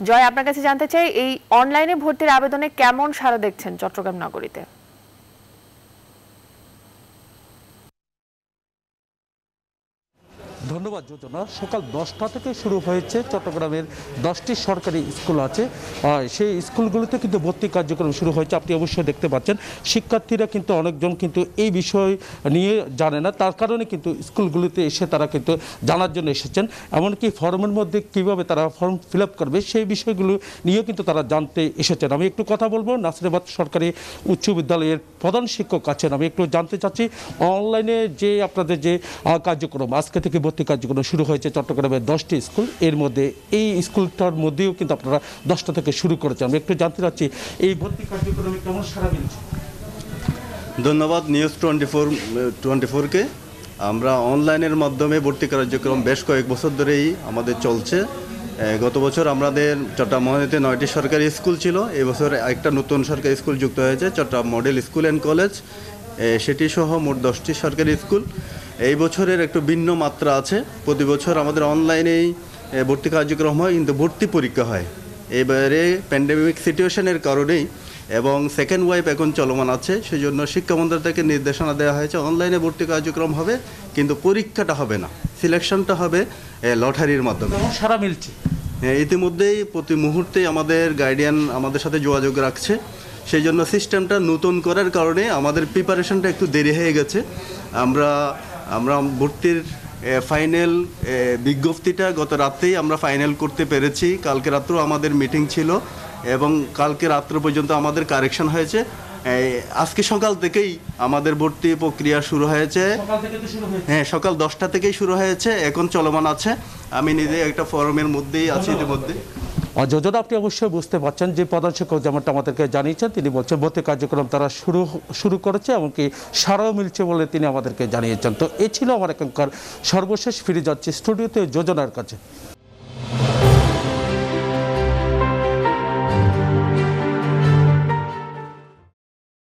জয় আপনার কাছে জানতে চাই এই অনলাইনে ভর্তির আবেদনে কেমন সাড়া দেখছেন চট্টগ্রাম নগরীতে? ধন্যবাদ যোজনা। সকাল দশটা থেকে শুরু হয়েছে। চট্টগ্রামের দশটি সরকারি স্কুল আছে। সেই স্কুলগুলোতে কিন্তু ভর্তি কার্যক্রম শুরু হয়েছে। আপনি অবশ্যই দেখতে পাচ্ছেন, শিক্ষার্থীরা কিন্তু অনেকজন কিন্তু এই বিষয় নিয়ে জানে না। তার কারণে কিন্তু স্কুলগুলিতে এসে তারা কিন্তু জানার জন্য এসেছেন। এমনকি ফর্মের মধ্যে কীভাবে তারা ফর্ম ফিল করবে, সেই বিষয়গুলো নিয়েও কিন্তু তারা জানতে এসেছেন। আমি একটু কথা বলব। নাসিরাবাদ সরকারি উচ্চ বিদ্যালয়ের প্রধান শিক্ষক আছেন। আমি একটু জানতে চাচ্ছি, অনলাইনে যে আপনাদের যে কার্যক্রম, আজকে থেকে ভর্তি কার্যক্রম শুরু হয়েছে চট্টগ্রামের দশটি স্কুল। এর মধ্যে এই স্কুলটার মধ্যেও কিন্তু আপনারা দশটা থেকে শুরু করেছেন। আমি একটু জানতে চাচ্ছি, এই ভর্তি কার্যক্রমে কেমন সারা মিলছে? ধন্যবাদ নিউজ টোয়েন্টি ফোর টোয়েন্টি ফোরকে আমরা অনলাইনের মাধ্যমে ভর্তি কার্যক্রম বেশ কয়েক বছর ধরেই আমাদের চলছে। গত বছর আমাদের চট্টগ্রাম মহানদীতে নয়টি সরকারি স্কুল ছিল। এবছর একটা নতুন সরকারি স্কুল যুক্ত হয়েছে, Chattogram model school and college. সেটি সহ মোট দশটি সরকারি স্কুল। এই বছরের একটু ভিন্ন মাত্রা আছে। প্রতি বছর আমাদের অনলাইনেই ভর্তি কার্যক্রম হয় কিন্তু ভর্তি পরীক্ষা হয়। এবারে প্যান্ডেমিক সিচুয়েশনের কারণেই এবং সেকেন্ড ওয়াইভ এখন চলমান আছে। সেই জন্য শিক্ষা মন্ত্রণালয় থেকে নির্দেশনা দেওয়া হয়েছে অনলাইনে ভর্তি কার্যক্রম হবে কিন্তু পরীক্ষাটা হবে না। সিলেকশনটা হবে লটারির মাধ্যমে। সারা মিলছে। হ্যাঁ, ইতিমধ্যেই প্রতি মুহূর্তেই আমাদের গার্ডিয়ান আমাদের সাথে যোগাযোগ রাখছে। সেই জন্য সিস্টেমটা নতুন করার কারণে আমাদের প্রিপারেশনটা একটু দেরি হয়ে গেছে। আমরা আমরা ভর্তির ফাইনাল বিজ্ঞপ্তিটা গত রাতেই আমরা ফাইনাল করতে পেরেছি। কালকে রাত্রেও আমাদের মিটিং ছিল এবং কালকে রাত্র পর্যন্ত আমাদের কারেকশন হয়েছে। আজকে সকাল থেকেই আমাদের ভর্তি প্রক্রিয়া শুরু হয়েছে। হ্যাঁ সকাল দশটা থেকেই শুরু হয়েছে। এখন চলমান আছে। আমি নিজে একটা ফরমের মধ্যেই আছি ইতিমধ্যে। যোজনা আপনি অবশ্যই বুঝতে পারছেন, যে প্রধান শিক্ষক যেমনটা আমাদেরকে জানিয়েছেন, তিনি বলছেন ভর্তি কার্যক্রম তারা শুরু শুরু করেছে, এমনকি সারাও মিলছে বলে তিনি আমাদেরকে জানিয়েছেন। তো এ ছিল আমার এখনকার সর্বশেষ ফিরে যাচ্ছে স্টুডিওতে যোজনার কাছে।